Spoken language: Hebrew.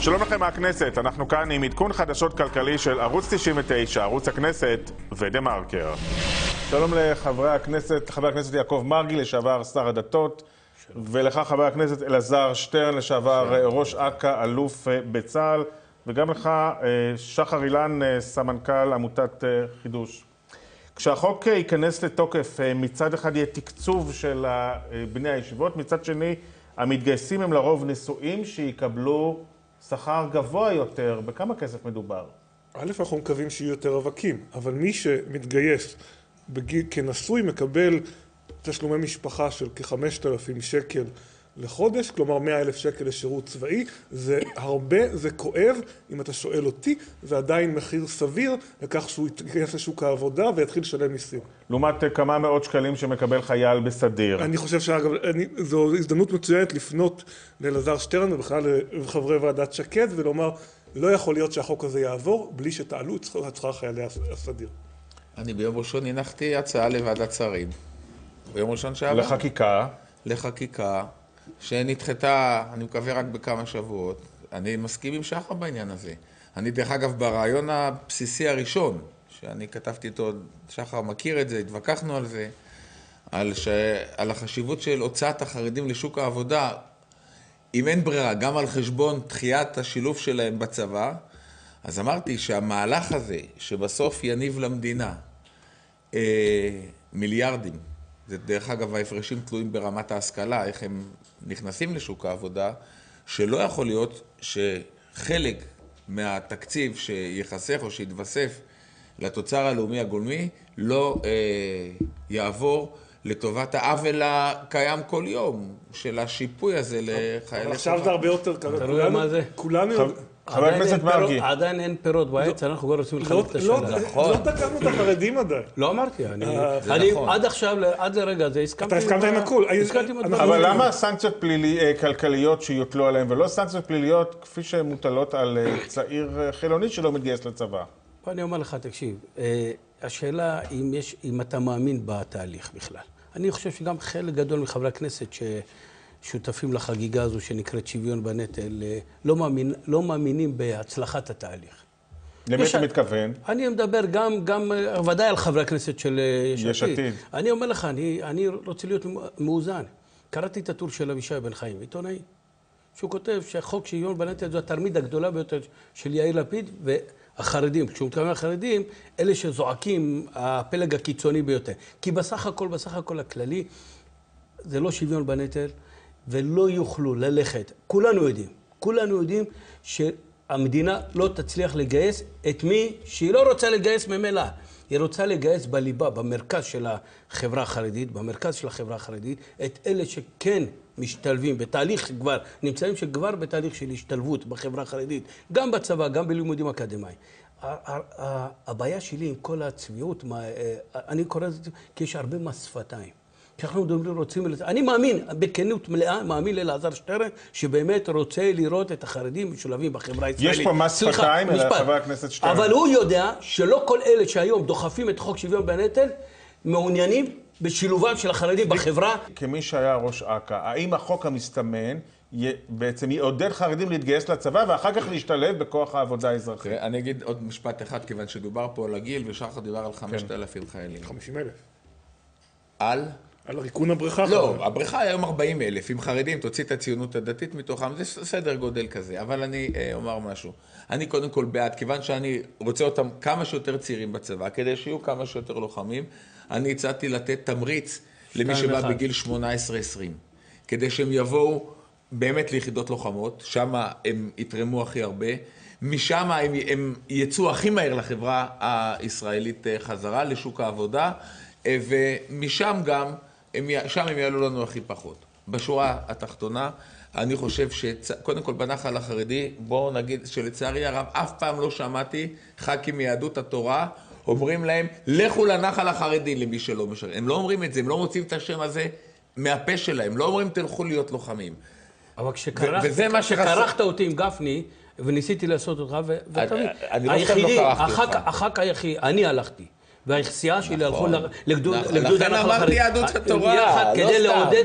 שלום לכם מהכנסת, אנחנו כאן עם עדכון חדשות כלכלי של ערוץ 99, ערוץ הכנסת ודה מרקר. שלום לחברי הכנסת, חבר הכנסת יעקב מרגי, לשעבר שר הדתות, ולך חבר הכנסת אלעזר שטרן, לשעבר ראש אכ"א, אלוף בצה"ל, וגם לך שחר אילן, סמנכ"ל עמותת חידוש. כשהחוק ייכנס לתוקף, מצד אחד יהיה תקצוב של בני הישיבות, מצד שני המתגייסים הם לרוב נשואים שיקבלו שכר גבוה יותר. בכמה כסף מדובר? א', אנחנו מקווים שיהיו יותר רווקים, אבל מי שמתגייס בגיל כנשוי מקבל תשלומי משפחה של כ-5,000 שקל לחודש, כלומר 100,000 שקל לשירות צבאי. זה הרבה, זה כואב, אם אתה שואל אותי, זה עדיין מחיר סביר לכך שהוא ייכנס לשוק העבודה ויתחיל לשלם מיסים. לעומת כמה מאות שקלים שמקבל חייל בסדיר. אני חושב שאגב, זו הזדמנות מצוינת לפנות לאלעזר שטרן ובכלל לחברי ועדת שקד ולומר, לא יכול להיות שהחוק הזה יעבור בלי שתעלו את שכר חיילי הסדיר. אני ביום ראשון הנחתי הצעה לוועדת שרים. ביום ראשון שעבר. לחקיקה. לחקיקה, שנדחתה, אני מקווה רק בכמה שבועות. אני מסכים עם שחר בעניין הזה. אני דרך אגב ברעיון הבסיסי הראשון, שאני כתבתי איתו, שחר מכיר את זה, התווכחנו על זה, על, ש... על החשיבות של הוצאת החרדים לשוק העבודה, אם אין ברירה, גם על חשבון דחיית השילוב שלהם בצבא, אז אמרתי שהמהלך הזה, שבסוף יניב למדינה אה, מיליארדים, זה דרך אגב ההפרשים תלויים ברמת ההשכלה, איך הם נכנסים לשוק העבודה, שלא יכול להיות שחלק מהתקציב שיחסך או שיתווסף לתוצר הלאומי הגולמי לא אה, יעבור לטובת העוול הקיים כל יום של השיפוי הזה לחיילי. אבל עכשיו זה הרבה יותר. אתה רואה מה זה? כולנו... חבר הכנסת מרגי. עדיין אין פירות בעץ, אנחנו כבר רוצים לחלק את לא, השנה. לא תקפנו את החרדים עדיין. לא אמרתי, אני עד עכשיו, עד לרגע הזה הסכמתי. אתה הסכמת עם הכול. הסכמתי עם הדברים. אבל למה סנקציות פלילי, כלכליות שיוטלו עליהם, ולא סנקציות פליליות כפי שהן מוטלות על צעיר חילוני שלא מתגייס לצבא? אני אומר לך, תקשיב, השאלה אם, אתה מאמין בתהליך בכלל. אני חושב שגם חלק גדול מחברי הכנסת ששותפים לחגיגה הזו שנקראת שוויון בנטל, לא, מאמין, לא מאמינים בהצלחת התהליך. למי אתה מתכוון? אני מדבר גם, גם, ודאי על חברי הכנסת של יש עתיד. אני אומר לך, אני, אני רוצה להיות מאוזן. קראתי את הטור של אבישי בן חיים, עיתונאי, שהוא כותב שחוק שוויון בנטל זו התרמית הגדולה ביותר של יאיר לפיד, החרדים, כשהוא מתכוון לחרדים, אלה שזועקים הפלג הקיצוני ביותר. כי בסך הכל, בסך הכל הכללי, זה לא שוויון בנטל, ולא יוכלו ללכת. כולנו יודעים, כולנו יודעים שהמדינה לא תצליח לגייס את מי שהיא לא רוצה לגייס ממילא. היא רוצה לגייס בליבה, במרכז של החברה החרדית, במרכז של החברה החרדית, את אלה שכן משתלבים בתהליך כבר, נמצאים שכבר בתהליך של השתלבות בחברה החרדית, גם בצבא, גם בלימודים אקדמיים. הבעיה שלי עם כל הצביעות, אני קורא לזה כי יש הרבה מס שפתיים. כשאנחנו מדברים, רוצים... אני מאמין, בכנות מלאה, מאמין לאלעזר שטרן, שבאמת רוצה לראות את החרדים משולבים בחברה הישראלית. יש פה מס שפתיים, חבר הכנסת שטרן. אבל הוא יודע שלא כל אלה שהיום דוחפים את חוק שוויון בנטל, מעוניינים בשילובם של החרדים בחברה. כמי שהיה ראש אכ"א, האם החוק המסתמן בעצם יעודד חרדים להתגייס לצבא ואחר כך להשתלב בכוח העבודה האזרחית? תראה, אני אגיד עוד משפט אחד, כיוון שדובר פה על הגיל, ושחר דיבר על 5,000 חיילים. 50,000. על? על ריקון הבריכה. לא, הבריכה היום 40 אלף. עם חרדים, תוציא את הציונות הדתית מתוכם, זה סדר גודל כזה. אבל אני אומר משהו. אני קודם כל בעד, כיוון שאני רוצה אותם כמה שיותר צעירים בצבא, כדי שיהיו כמה שיותר לוחמים, אני הצעתי לתת תמריץ למי שבא בגיל 18-20. כדי שהם יבואו באמת ליחידות לוחמות, שם הם יתרמו הכי הרבה. משם הם, הם יצאו הכי מהר לחברה הישראלית חזרה, לשוק העבודה, ומשם גם... הם, שם הם יעלו לנו הכי פחות. בשורה התחתונה, אני חושב שקודם כל בנחל החרדי, בואו נגיד שלצערי הרב, אף פעם לא שמעתי ח"כים מיהדות התורה אומרים להם, לכו לנחל החרדי למי שלא משרת. הם לא אומרים את זה, הם לא מוצאים את השם הזה מהפה שלהם, לא אומרים תלכו להיות לוחמים. אבל כשקרחת אותי עם גפני, וניסיתי לעשות אותך, ותבין, אני לא סתם לא קרחתי אותך. הח"כ היחיד, אני הלכתי. והסיעה שלי הלכו לגדוד לכן אמרתי יהדות התורה, לא כדי. לעודד